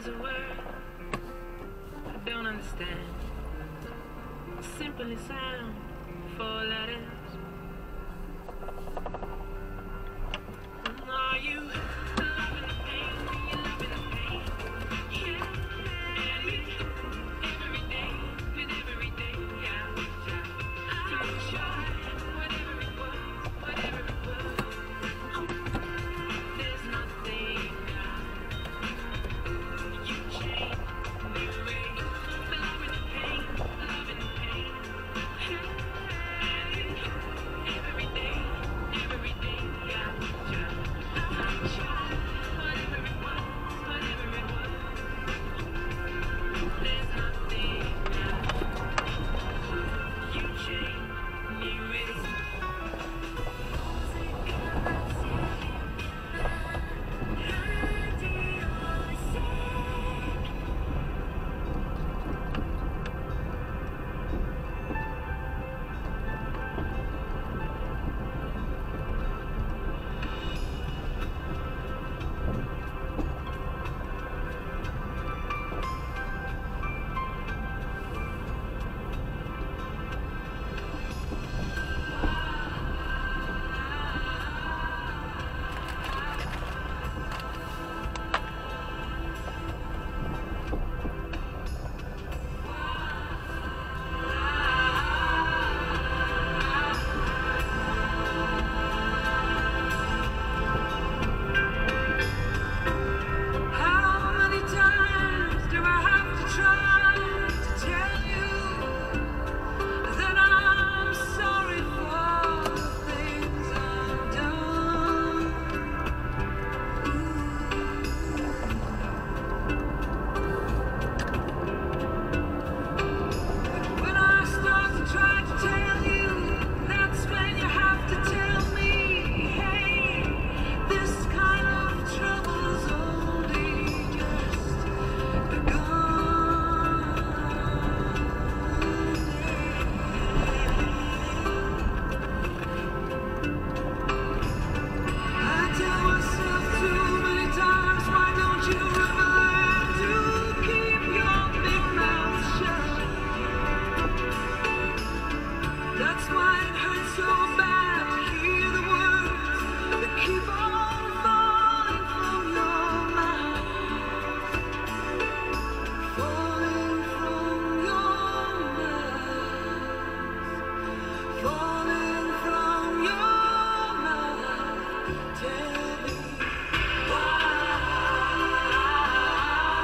was a word I don't understand. Simply sound four letters. Tell